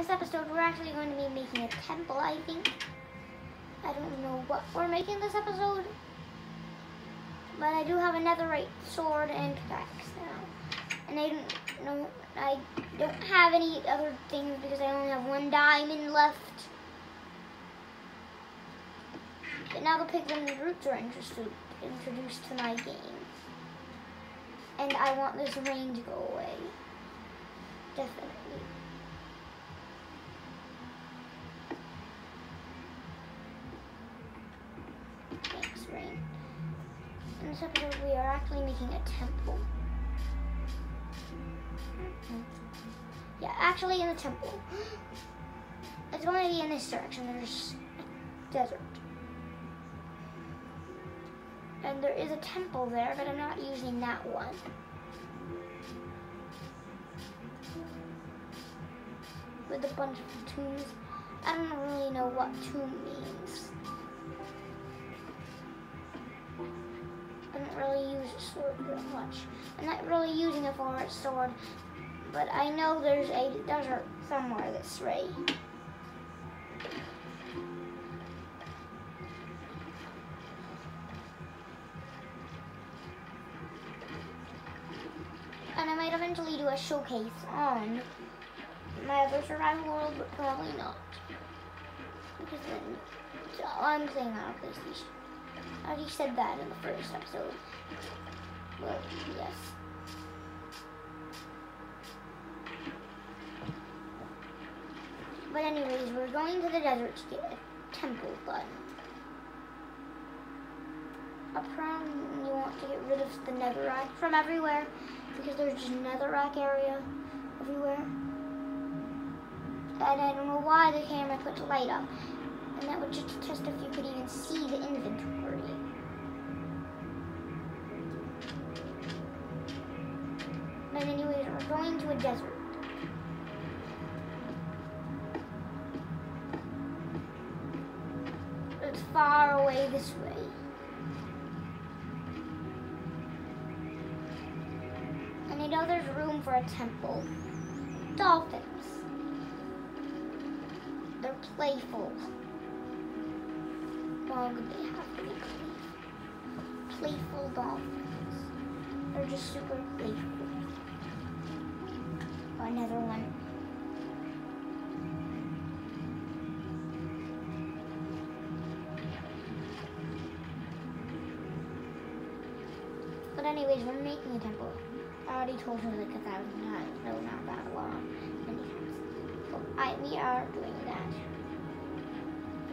this episode, we're actually going to be making a temple, I think. I don't know what we're making this episode. But I do have a netherite sword and pickaxe now. And I don't know, I don't have any other things because I only have one diamond left. But now the piglin brutes are introduced to my game. And I want this rain to go away. Definitely. Thanks, rain. In this episode, we are actually making a temple. Yeah, actually in the temple. It's going to be in this direction. There's a desert. And there is a temple there, but I'm not using that one. With a bunch of tombs. I don't really know what tomb means. Sword very much. I'm not really using a for a sword, but I know there's a desert somewhere that's right. And I might eventually do a showcase on my other survival world, but probably not. Because then, so I'm playing that on PlayStation. I already said that in the first episode. Well, yes. But anyways, we're going to the desert to get a temple done. Apparently you want to get rid of the netherrack from everywhere because there's just netherrack area everywhere. And I don't know why the camera put the light up. And that would just test if you could even see the inventory. But anyways, we're going to a desert. It's far away this way. And I know there's room for a temple. Dolphins. They're playful. Well, they have playful. Dolphins. They're just super playful. Oh, another one. But anyways, we're making a temple. I already told her like a thousand times. No, not that long. Many times. But I, we are doing that.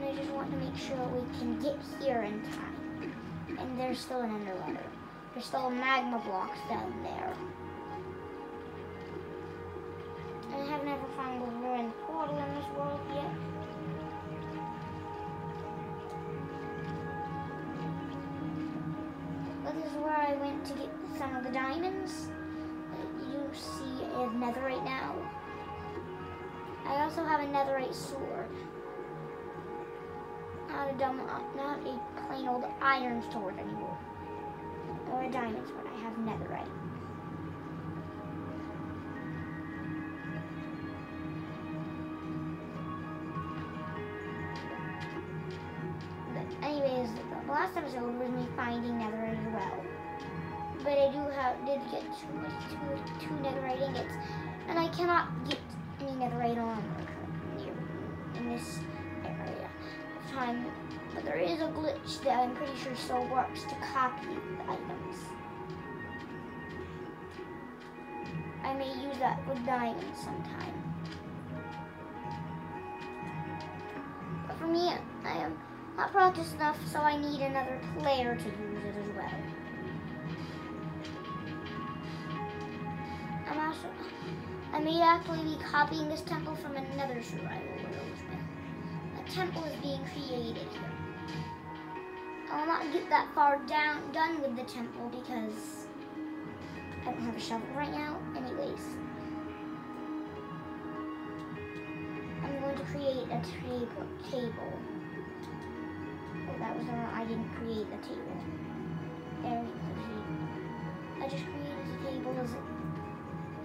I just want to make sure we can get here in time. And there's still an underwater. There's still magma blocks down there. I have never found the ruined portal in this world yet. This is where I went to get some of the diamonds that you see as netherite now. I also have a netherite sword. Not a dumb, not a plain old iron sword anymore. Or a diamond sword. I have netherite. But anyways, the last episode was me finding netherite as well. But I do have did get two, two, two netherite ingots, and I cannot get any netherite armor in this time. But there is a glitch that I'm pretty sure still works to copy the items. I may use that with diamonds sometime. But for me, I am not practiced enough, so I need another player to use it as well. I'm also, I may actually be copying this temple from another survival world. A temple is being created here. I will not get that far down done with the temple because I don't have a shovel right now. Anyways, I'm going to create a table. table. Oh, that was wrong. I didn't create the table. There we go. I just created a table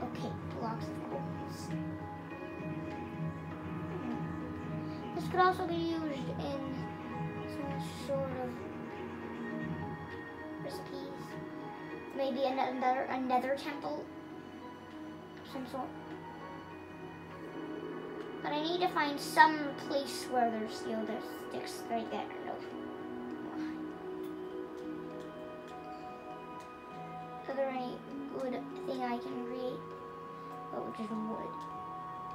okay blocks of This could also be used in some sort of recipes. Maybe another another temple, some sort. But I need to find some place where there's steel that sticks right there. No. Is there any good thing I can create? Oh, just wood.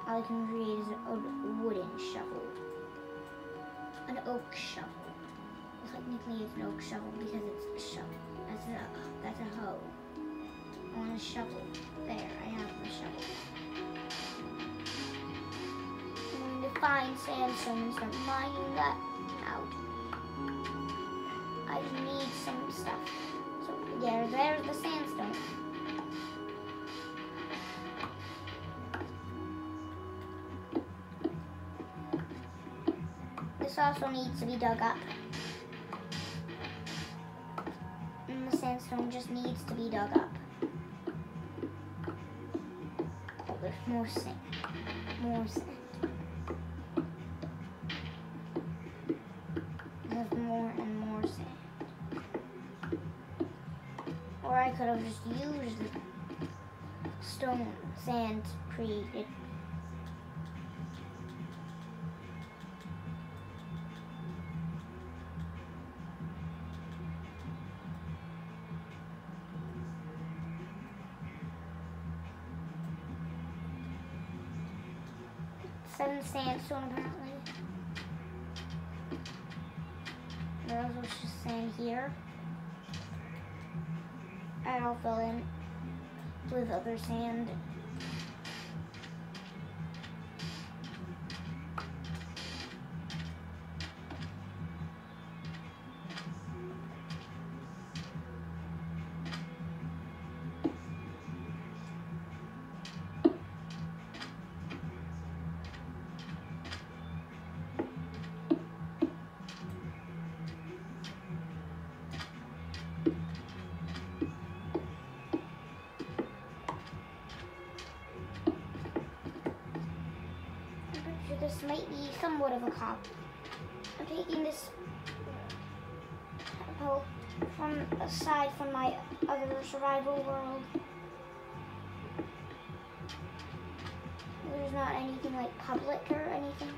All I can create is a wooden shovel. An oak shovel. Technically it's an oak shovel because it's a shovel. That's a, that's a hoe. I want a shovel. There, I have the shovel. I'm going to find sandstone and start mining that out. I need some stuff. So there, there's the sandstone. Also needs to be dug up. And the sandstone just needs to be dug up. Oh, there's more sand. More sand. There's more and more sand. Or I could have just used stone sand created. Seven sandstone apparently. There's just sand here. And I'll fill in with other sand. Sure this might be somewhat of a cop. I'm taking this catapult from aside from my other survival world. There's not anything like public or anything.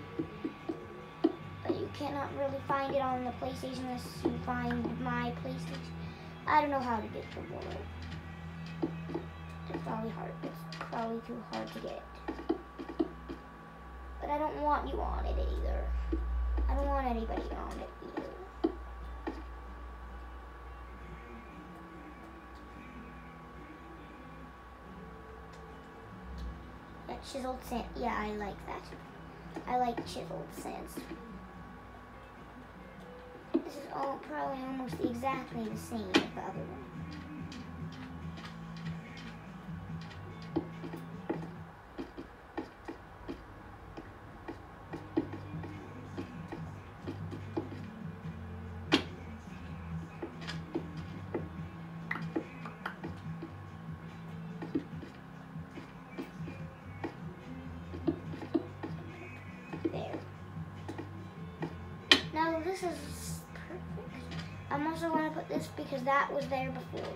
But you cannot really find it on the PlayStation unless you find my PlayStation. I don't know how to get the world. It's probably hard. It's probably too hard to get. But I don't want you on it either. I don't want anybody on it either. Yeah, chiseled sand. Yeah, I like that. I like chiseled sands. This is all probably almost exactly the same as the other one. This is perfect. I'm also going to put this because that was there before.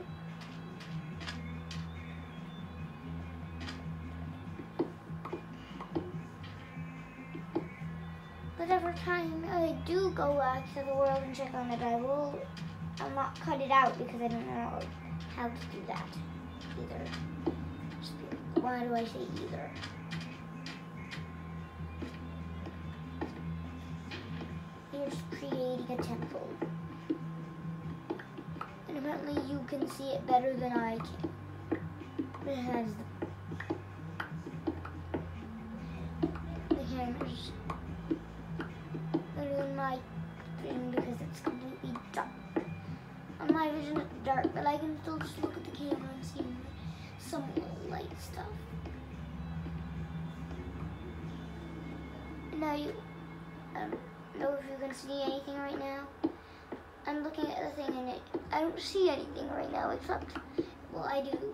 But every time I do go back to the world and check on it, I will I'll not cut it out because I don't know how to do that either. Why do I say either? A temple. And apparently you can see it better than I can. It has the, the cameras better than my thing because it's completely dark. On my vision it's dark, but I can still just look at the camera and see some light stuff. Now you um, know if you can see anything right now. I'm looking at the thing and it, I don't see anything right now except, well, I do.